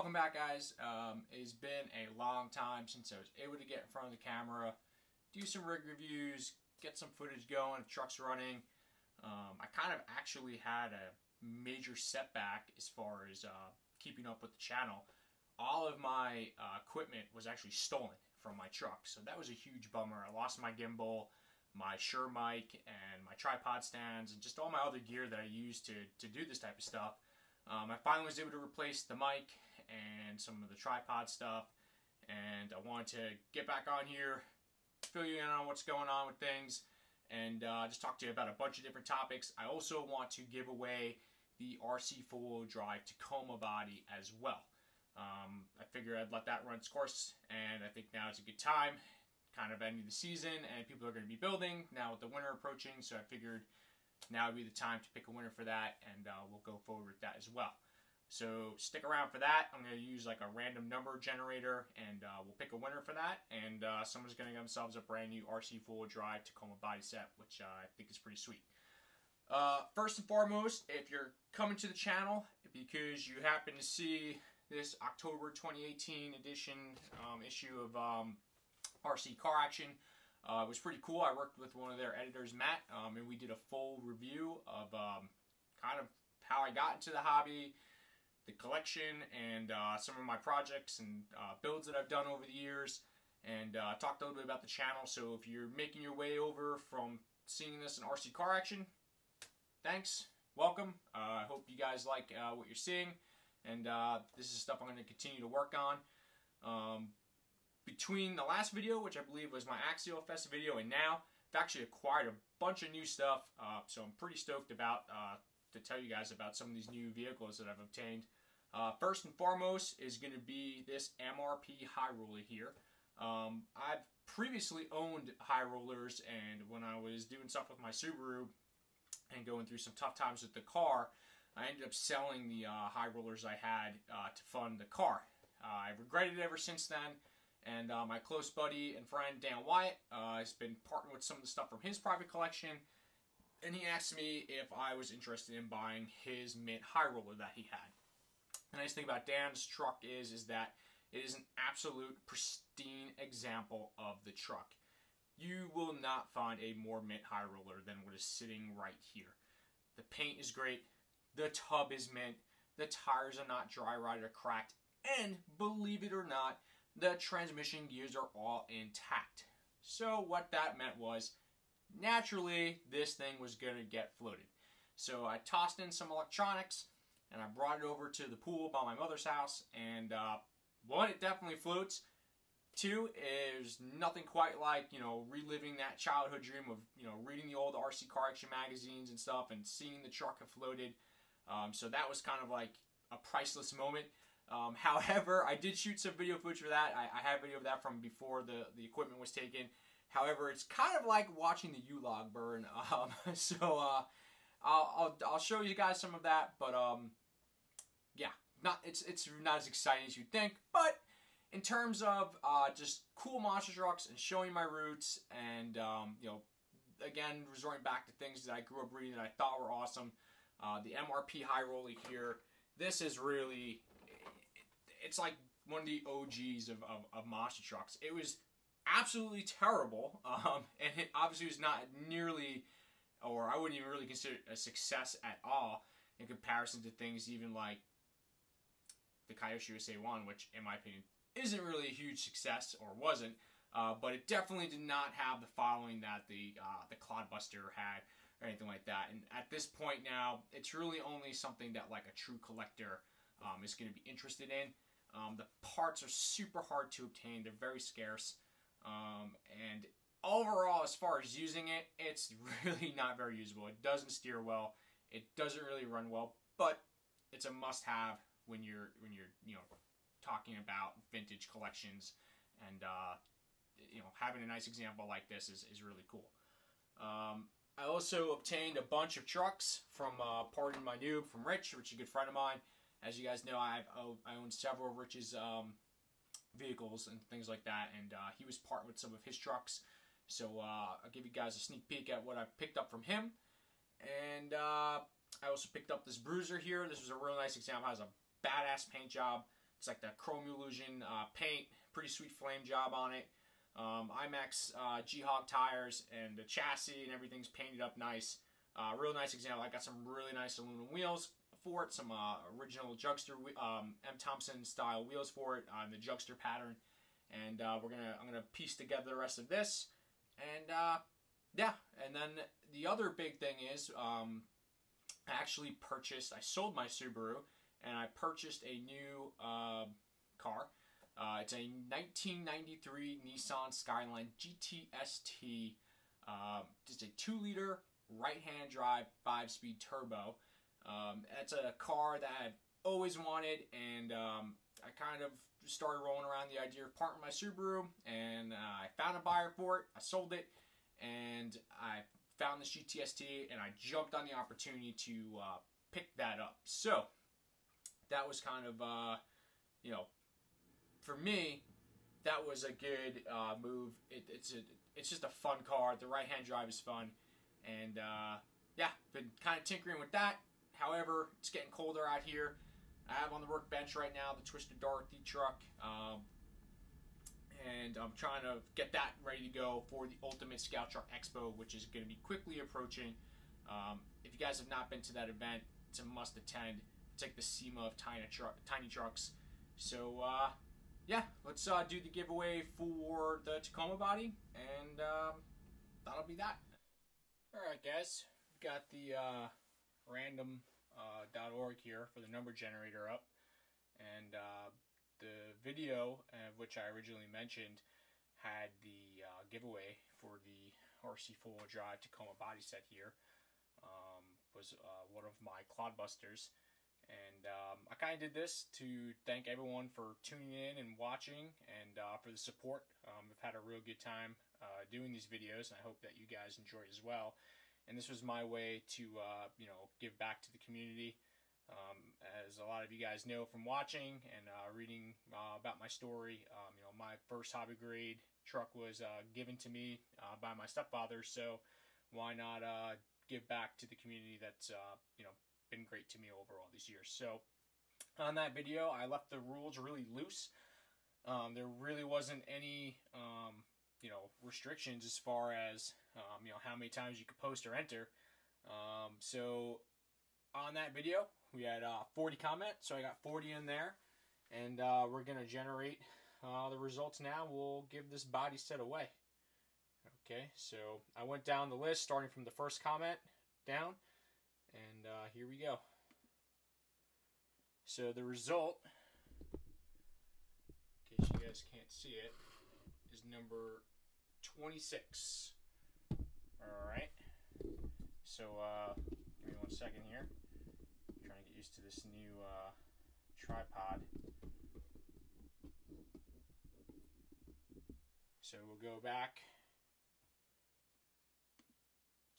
Welcome back guys. Um, it's been a long time since I was able to get in front of the camera, do some rig reviews, get some footage going, trucks running. Um, I kind of actually had a major setback as far as uh, keeping up with the channel. All of my uh, equipment was actually stolen from my truck, so that was a huge bummer. I lost my gimbal, my Shure mic, and my tripod stands, and just all my other gear that I use to, to do this type of stuff. Um, I finally was able to replace the mic and some of the tripod stuff, and I wanted to get back on here, fill you in on what's going on with things, and uh, just talk to you about a bunch of different topics. I also want to give away the RC four-wheel drive Tacoma body as well. Um, I figured I'd let that run its course, and I think now is a good time. Kind of ending the season, and people are going to be building now with the winter approaching, so I figured now would be the time to pick a winner for that, and uh, we'll go forward with that as well. So stick around for that. I'm going to use like a random number generator, and uh, we'll pick a winner for that. And uh, someone's going to get themselves a brand new RC four drive Tacoma body set, which uh, I think is pretty sweet. Uh, first and foremost, if you're coming to the channel because you happen to see this October 2018 edition um, issue of um, RC Car Action, uh, it was pretty cool. I worked with one of their editors, Matt, um, and we did a full review of um, kind of how I got into the hobby, the collection, and uh, some of my projects and uh, builds that I've done over the years, and uh, talked a little bit about the channel. So if you're making your way over from seeing this in RC Car Action, thanks, welcome. Uh, I hope you guys like uh, what you're seeing, and this is stuff I'm going to continue to work on. Um, between the last video, which I believe was my Axial Fest video, and now, I've actually acquired a bunch of new stuff, uh, so I'm pretty stoked about uh, to tell you guys about some of these new vehicles that I've obtained. Uh, first and foremost is going to be this MRP High Roller here. Um, I've previously owned high rollers, and when I was doing stuff with my Subaru and going through some tough times with the car, I ended up selling the uh, high rollers I had uh, to fund the car. Uh, I've regretted it ever since then. And uh, my close buddy and friend Dan Wyatt uh, has been partnering with some of the stuff from his private collection. And he asked me if I was interested in buying his mint high roller that he had. The nice thing about Dan's truck is, is that it is an absolute pristine example of the truck. You will not find a more mint high roller than what is sitting right here. The paint is great. The tub is mint. The tires are not dry rotted or cracked. And believe it or not, the transmission gears are all intact. So what that meant was, naturally, this thing was going to get floated. So I tossed in some electronics, and I brought it over to the pool by my mother's house, and uh, one, it definitely floats. Two, is nothing quite like, you know, reliving that childhood dream of, you know, reading the old RC Car Action magazines and stuff and seeing the truck have floated. Um, so that was kind of like a priceless moment. Um, however, I did shoot some video footage for that. I, I have video of that from before the, the equipment was taken. However, it's kind of like watching the Yule log burn. Um, so uh, I'll, I'll, I'll, show you guys some of that. But um, yeah, not it's it's not as exciting as you'd think. But in terms of uh, just cool monster trucks and showing my roots and um, you know again resorting back to things that I grew up reading that I thought were awesome. Uh, the MRP High Roller here. This is really it's like one of the OGs of, of, of monster trucks. It was absolutely terrible, um, and it obviously was not nearly, or I wouldn't even really consider it a success at all in comparison to things even like the Kyosho USA 1, which in my opinion isn't really a huge success, or wasn't, uh, but it definitely did not have the following that the, uh, the Clodbuster had, or anything like that. And at this point now, it's really only something that like a true collector um, is going to be interested in. Um, the parts are super hard to obtain. They're very scarce. Um, and overall, as far as using it, it's really not very usable. It doesn't steer well. It doesn't really run well, but it's a must-have when you're when you're you know talking about vintage collections and uh, you know having a nice example like this is, is really cool. Um, I also obtained a bunch of trucks from uh, Pardon My Noob from Rich, which is a good friend of mine. As you guys know, I've I own several Rich's um, vehicles and things like that, and uh, he was part with some of his trucks. So uh, I'll give you guys a sneak peek at what I picked up from him. And uh, I also picked up this Bruiser here. This was a real nice example. It has a badass paint job. It's like the Chrome Illusion uh, paint, pretty sweet flame job on it. Um, IMEX uh, G-Hog tires and the chassis and everything's painted up nice. Uh, real nice example. I got some really nice aluminum wheels for it, some uh, original Jugster um, M Thompson style wheels for it on the Jugster pattern, and uh, we're gonna I'm gonna piece together the rest of this, and uh, yeah, and then the other big thing is um, I actually purchased. I sold my Subaru, and I purchased a new uh, car. Uh, it's a 1993 Nissan Skyline GTST. Just a two-liter right-hand drive, five-speed turbo. Um, that's a car that I've always wanted, and um, I kind of started rolling around the idea of parting my Subaru, and uh, I found a buyer for it. I sold it, and I found this GTST, and I jumped on the opportunity to uh, pick that up. So that was kind of, uh, you know, for me, that was a good uh, move. It, it's a, it's just a fun car. The right hand drive is fun, and uh, yeah, been kind of tinkering with that. However, it's getting colder out here. I have on the workbench right now the Twisted Dorothy truck, um, and I'm trying to get that ready to go for the Ultimate Scout Truck Expo, which is going to be quickly approaching. Um, if you guys have not been to that event, it's a must attend. It's like the SEMA of tiny, tiny trucks. So, uh, yeah, let's uh, do the giveaway for the Tacoma body, and um, that'll be that. All right, guys, we've got the uh, random uh, .org here for the number generator up, and uh, the video of which I originally mentioned had the uh, giveaway for the RC four-wheel drive Tacoma body set here. Um, was uh, one of my clodbusters, and um, I kind of did this to thank everyone for tuning in and watching, and uh, for the support. Um, I've had a real good time uh, doing these videos, and I hope that you guys enjoy as well and this was my way to uh, you know give back to the community. Um, as a lot of you guys know from watching and uh, reading uh, about my story, um, you know my first hobby grade truck was uh, given to me uh, by my stepfather. So why not uh, give back to the community that's you know been great to me over all these years. So on that video, I left the rules really loose. Um, there really wasn't any um, you know restrictions as far as um, you know how many times you could post or enter. Um, so on that video, we had uh, 40 comments, so I got 40 in there, and uh, we're gonna generate uh, the results now. We'll give this body set away. Okay, so I went down the list starting from the first comment down, and uh, here we go. So the result, in case you guys can't see it, is number 26. Alright. So, uh, give me one second here. I'm trying to get used to this new uh, tripod. So we'll go back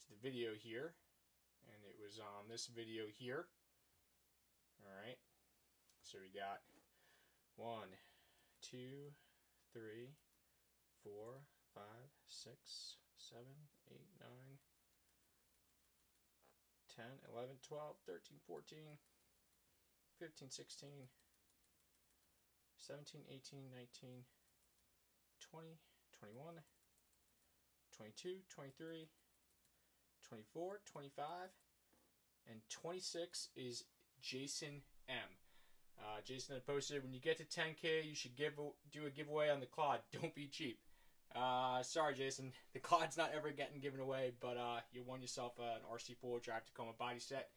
to the video here. And it was on this video here. Alright. So we got one, two, three, four, five, six, seven, eight, nine, ten, eleven, twelve, thirteen, fourteen, fifteen, sixteen, seventeen, eighteen, nineteen, twenty, twenty-one, twenty-two, twenty-three, twenty-four, twenty-five, and 26 is Jason M. Uh, Jason had posted, when you get to 10K, you should give do a giveaway on the Clod. Don't be cheap. Uh, sorry, Jason. The Clod's not ever getting given away, but uh, you won yourself uh, an RC4 Drive Tacoma body set.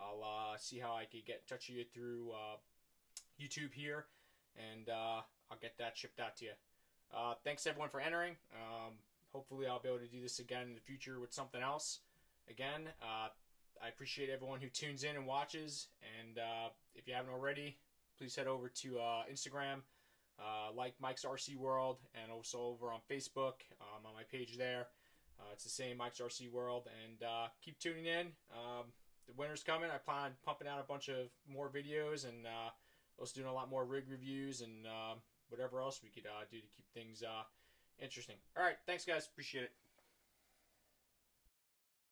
I'll uh, see how I can get in touch with you through uh, YouTube here, and uh, I'll get that shipped out to you. Uh, thanks everyone for entering. Um, hopefully, I'll be able to do this again in the future with something else. Again, uh, I appreciate everyone who tunes in and watches. And uh, if you haven't already, please head over to uh, Instagram, uh, like Mike's RC World, and also over on Facebook um, on my page there. Uh, it's the same Mike's RC World, and uh, keep tuning in. Um, the winter's coming. I plan on pumping out a bunch of more videos and uh, also doing a lot more rig reviews and um, whatever else we could do to keep things interesting. All right, thanks guys, appreciate it.